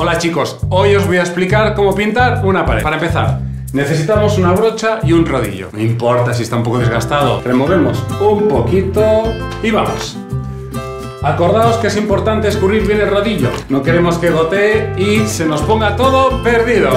Hola chicos, hoy os voy a explicar cómo pintar una pared. Para empezar, necesitamos una brocha y un rodillo. No importa si está un poco desgastado, removemos un poquito y vamos. Acordaos que es importante escurrir bien el rodillo. No queremos que gotee y se nos ponga todo perdido.